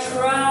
Try.